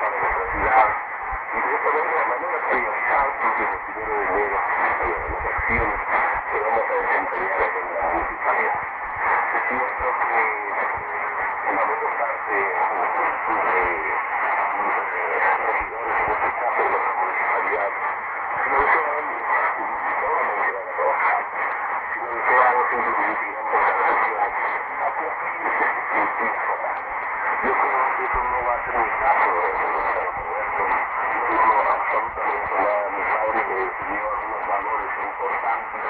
Yo creo que eso no va a ser mi caso, no, no, absolutamente nada. Mi padre me enseñó algunos valores importantes